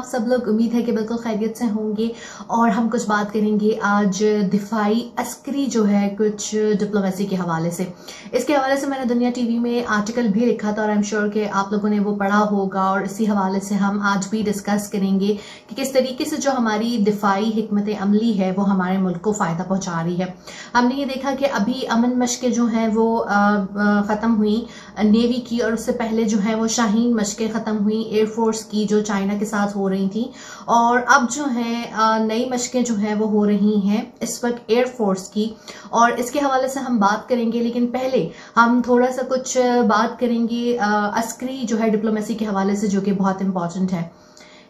आप सब लोग उम्मीद है कि बिल्कुल खैरियत से होंगे और हम कुछ बात करेंगे आज दिफाई अस्करी जो है कुछ डिप्लोमेसी के हवाले से। इसके हवाले से मैंने दुनिया टीवी में आर्टिकल भी लिखा था और आई एम श्योर कि आप लोगों ने वो पढ़ा होगा और इसी हवाले से हम आज भी डिस्कस करेंगे कि किस तरीके से जो हमारी दिफाई हमत अमली है, वो हमारे मुल्क को फ़ायदा पहुँचा रही है। हमने ये देखा कि अभी अमन मशकें जो हैं वो ख़त्म हुई नेवी की और उससे पहले जो है वो शाहीन मशकें ख़त्म हुई एयरफोर्स की, जो चाइना के साथ हो रही थी। और अब जो है नई मशकें जो हैं वो हो रही हैं इस वक्त एयरफोर्स की। और इसके हवाले से हम बात करेंगे, लेकिन पहले हम थोड़ा सा कुछ बात करेंगे अस्करी जो है डिप्लोमेसी के हवाले से, जो कि बहुत इंपॉर्टेंट है।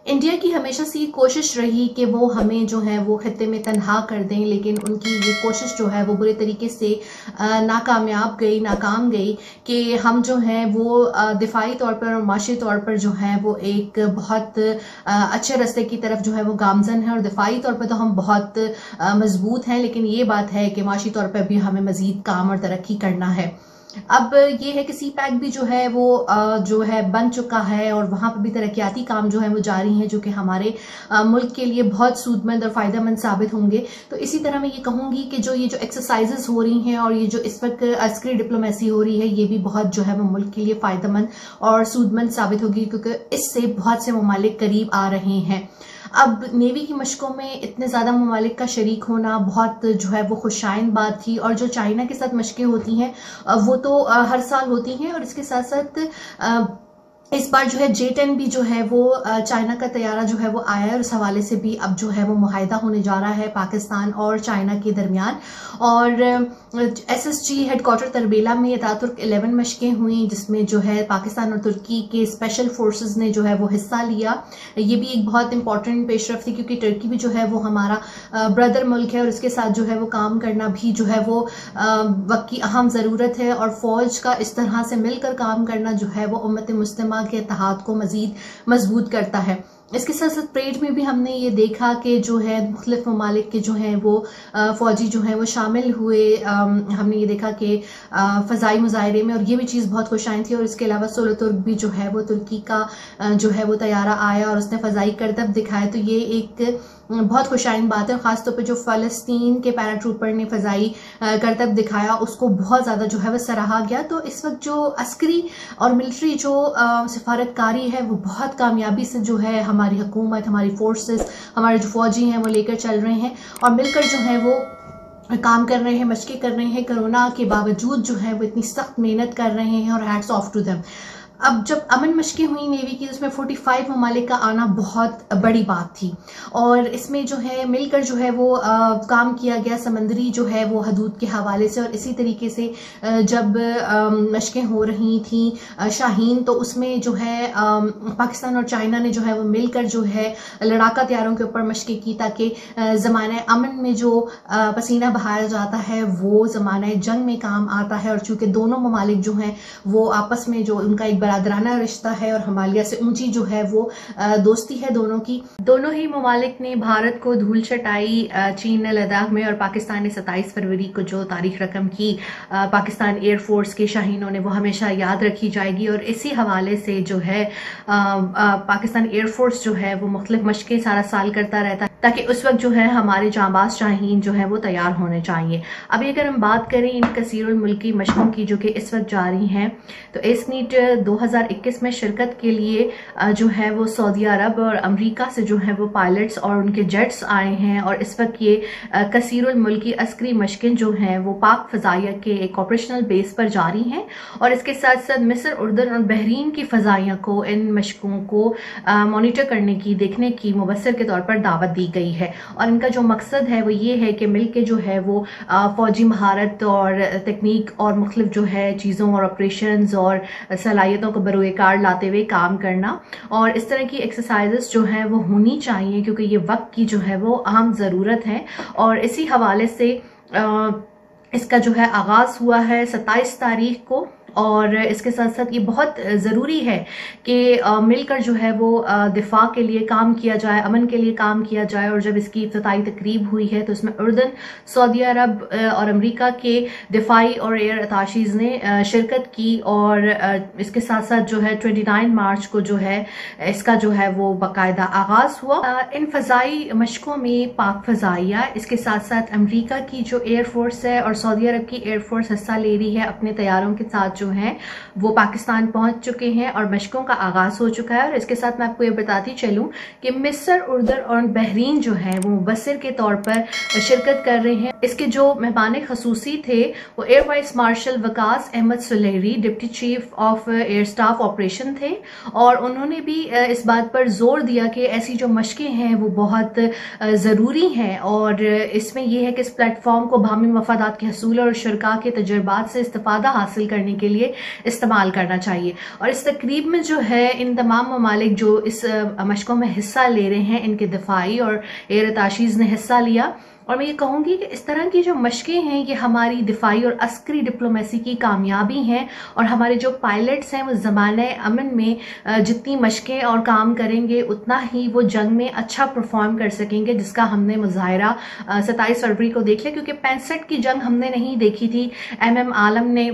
इंडिया की हमेशा से ये कोशिश रही कि वो हमें जो है वो खत्े में तनहा कर दें, लेकिन उनकी ये कोशिश जो है वो बुरे तरीके से नाकामयाब गई, नाकाम गई कि हम जो हैं वो दिफाई तौर पर और माशी तौर पर जो है वो एक बहुत अच्छे रस्ते की तरफ़ जो है वो गामजन है और दिफाई तौर पर तो हम बहुत मज़बूत हैं, लेकिन ये बात है कि माशी तौर पर भी हमें मज़ीद काम और तरक्की करना है। अब ये है कि सी पैक भी जो है, वो जो है बन चुका है और वहाँ पर भी तरक्याती काम जो है वो जारी हैं, जो कि हमारे मुल्क के लिए बहुत सूदमंद और फ़ायदेमंद साबित होंगे। तो इसी तरह मैं ये कहूँगी कि जो ये जो एक्सरसाइजेस हो रही हैं और ये जो इस वक्त अस्करी डिप्लोमेसी हो रही है, ये भी बहुत जो है वो मुल्क के लिए फ़ायदेमंद और सूदमंद साबित होगी, क्योंकि इससे बहुत से ममालिक करीब आ रहे हैं। अब नेवी की मशकों में इतने ज़्यादा ममालिक का शरीक होना बहुत जो है वो खुशाइन बात थी और जो चाइना के साथ मशकें होती हैं वो तो हर साल होती हैं और इसके साथ साथ इस बार जो है जे टेन भी जो है वो चाइना का तैयारा जो है वो आया है और उस हवाले से भी अब जो है वो माहिदा होने जा रहा है पाकिस्तान और चाइना के दरमियान और S S G headquarter Tarbela में तातुर्क एलेवन मशकें हुई जिसमें जो है पाकिस्तान और तुर्की के स्पेशल फोर्सेस ने जो है वो हिस्सा लिया ये भी एक बहुत इंपॉर्टेंट पेशरफ थी क्योंकि तुर्की भी जो है वो हमारा ब्रदर मुल्क है और उसके साथ जो है वो काम करना भी जो है वो वक्त की अहम ज़रूरत है और फ़ौज का इस तरह से मिलकर काम करना जो है वो उम्मत मुस्लिम के इतिहाद को मज़ीद मज़बूत करता है। इसके साथ साथ परेड में भी हमने ये देखा कि जो है मुख्तलिफ़ ममालिक के जो हैं वो फ़ौजी जो हैं वो शामिल हुए। हमने ये देखा कि फ़जाई मुजाहरे में और ये भी चीज़ बहुत खुश आई थी और इसके अलावा सोलो तुर्क भी जो है वो तुर्की का जो है वो तैयारा आया और उसने फ़जाई करतब दिखाया। तो ये एक बहुत खुशाइन बात है ख़ासतौर पर जो फ़लस्तीन के पैराट्रूपर ने फ़जाई करतब दिखाया, उसको बहुत ज़्यादा जो है वह सराहा गया। तो इस वक्त जो अस्करी और मिलिट्री जो सफारतकारी है वो बहुत कामयाबी से जो है हमारी हुकूमत, हमारी फोर्सेस हमारे जो फ़ौजी हैं, वो लेकर चल रहे हैं और मिलकर जो है वो काम कर रहे हैं, मशक़ें कर रहे हैं, कोरोना के बावजूद जो है वो इतनी सख्त मेहनत कर रहे हैं और हैट्स ऑफ़ टू दम अब जब अमन मशकें हुई नेवी की उसमें 45 ममालिक का आना बहुत बड़ी बात थी। और इसमें जो है मिलकर जो है वो आ, काम किया गया समंदरी जो है वो हदूद के हवाले से। और इसी तरीके से जब मशकें हो रही थी शाहीन तो उसमें जो है आ, पाकिस्तान और चाइना ने जो है वो मिलकर जो है लड़ाका तैयारों के ऊपर मशकें की ताकि ज़माना अमन में जो आ, पसीना बहाया जाता है वो ज़माना जंग में काम आता है। और चूँकि दोनों ममालिक जो हैं वो आपस में जो उनका एक बरदराना रिश्ता है और हमालिया से ऊँची जो है वो दोस्ती है दोनों की। दोनों ही ममालिक ने भारत को धूल चटाई चीन ने लद्दाख में और पाकिस्तान ने सत्ताईस फरवरी को जो तारीख रकम की पाकिस्तान एयरफोर्स के शाहीनों ने वो हमेशा याद रखी जाएगी और इसी हवाले से जो है पाकिस्तान एयरफोर्स जो है वो मुख्तलिफ़ मशक़ें सारा साल करता रहता है ताकि उस वक्त जो है हमारे जाबाज शाहीन जो है वो तैयार होने चाहिए। अभी अगर हम बात करें इन कसीर मुल्की मशकों की जो कि इस वक्त जारी हैं तो एस नीट 2021 में शिरकत के लिए जो है वो सऊदी अरब और अमेरिका से जो है वो पायलट्स और उनके जेट्स आए हैं और इस वक्त ये कसीर मुल्की अस्करी मशकें जो हैं वो पाक फ़जाइया के एक ऑपरेशनल बेस पर जारी हैं और इसके साथ साथ मिस्र, उर्दन और बहरीन की फ़जाइया को इन मशकों को मोनीटर करने की, देखने की, मुबसर के तौर पर दावत दी गई है। और इनका जो मकसद है वो ये है कि मिल के जो है वो फ़ौजी महारत और तकनीक और मुख्तलिफ़ जो है चीज़ों और ऑपरेशन और सलाहियतों को बरूए कार लाते हुए काम करना। और इस तरह की एक्सरसाइजेस जो हैं वो होनी चाहिए क्योंकि ये वक्त की जो है वो अहम ज़रूरत है। और इसी हवाले से आ, इसका जो है आगाज़ हुआ है 27 तारीख को। और इसके साथ साथ ये बहुत ज़रूरी है कि मिलकर जो है वो दिफा के लिए काम किया जाए, अमन के लिए काम किया जाए और जब इसकी इफ्ताई तकरीब हुई है तो इसमें उर्दन, सऊदी अरब और अमेरिका के दिफाई और एयर अताशीज़ ने शिरकत की और इसके साथ साथ जो है 29 मार्च को जो है, इसका जो है वो बाकायदा आगाज़ हुआ। इन फ़जाई मशकों में पाक फ़जाइया, इसके साथ साथ अमरीका की जो एयरफोर्स है और सऊदी अरब की एयरफोर्स हिस्सा ले रही है अपने तैयारों के साथ जो हैं, वो पाकिस्तान पहुँच चुके हैं और मशकों का आगाज़ हो चुका है। और इसके साथ मैं आपको ये बताती चलूँ कि मिस्र उर्दर और बहरीन जो है, वो मुबसर के तौर पर शिरकत कर रहे हैं। इसके जो मेहमान खसूसी थे, वो air vice marshal Waqas Ahmed Sulehri deputy chief of air staff operation थे। और उन्होंने भी इस बात पर ज़ोर दिया कि ऐसी जो मशकें हैं, वो बहुत ज़रूरी हैं। और इसमें यह है कि इस प्लेटफॉर्म को भामी मफादात के हसूल और शुरा के तजर्बात से इस्ता हासिल करने के लिए इस्तेमाल करना चाहिए। और इस तकरीब में जो है, इन तमाम ममालिक जो इस मशकों में हिस्सा ले रहे हैं, इनके दिफाई और एयर ताशीज़ ने हिस्सा लिया। और मैं ये कहूँगी कि इस तरह की जो मशक़ें हैं, ये हमारी दिफाई और अस्करी डिप्लोमेसी की कामयाबी हैं और हमारे जो पायलट्स हैं, वो ज़माना अमन में जितनी मशक़ें और काम करेंगे, उतना ही वो जंग में अच्छा परफॉर्म कर सकेंगे, जिसका हमने मुजाहरा सत्ताईस फरवरी को देख लिया। क्योंकि पैंसठ की जंग हमने नहीं देखी थी। एम एम आलम ने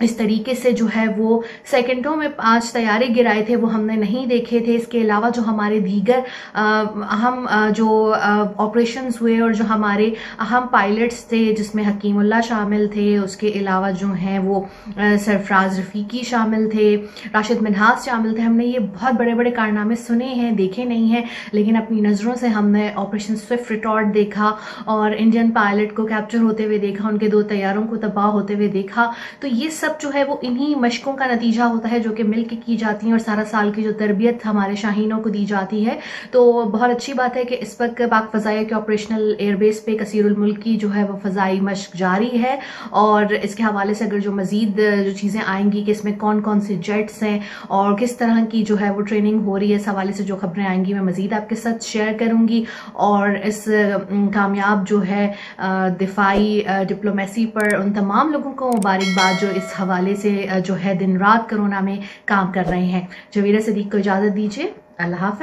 इस तरीके से जो है वो सेकंडों में पाँच तैयारे गिराए थे, वो हमने नहीं देखे थे। इसके अलावा जो हमारे दीगर अहम जो ऑपरेशंस हुए और जो हमारे अहम पायलट्स थे, जिसमें हकीमुल्ला शामिल थे, उसके अलावा जो हैं वो सरफराज रफ़ीकी शामिल थे, राशिद मिनहास शामिल थे। हमने ये बहुत बड़े बड़े कारनामे सुने हैं, देखे नहीं हैं, लेकिन अपनी नज़रों से हमने ऑपरेशन स्विफ्ट रिटॉर्ड देखा और इंडियन पायलट को कैप्चर होते हुए देखा, उनके दो तैयारों को तबाह होते हुए देखा। तो ये सब जो है वो इन्हीं मशकों का नतीजा होता है जो कि मिल के की जाती हैं और सारा साल की जो तरबियत हमारे शाहीनों को दी जाती है। तो बहुत अच्छी बात है कि इस वक्त पाक फ़जाइया के ऑपरेशनल एयरबेस पे कसीरमल्क की जो है वो फ़जाई मशक जारी है और इसके हवाले से अगर जो मज़ीद, जो चीज़ें आएँगी कि इसमें कौन कौन से जेट्स हैं और किस तरह की जो है वो ट्रेनिंग हो रही है, इस हवाले से जो खबरें आएँगी मैं मज़ीद आपके साथ शेयर करूँगी। और इस कामयाब जो है दिफाई डिप्लोमेसी पर उन तमाम लोगों को मुबारकबाद जो हवाले से जो है, दिन रात कोरोना में काम कर रहे हैं। जवेरा सदीक को इजाज़त दीजिए। अल्लाह हाफ़